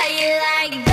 How you like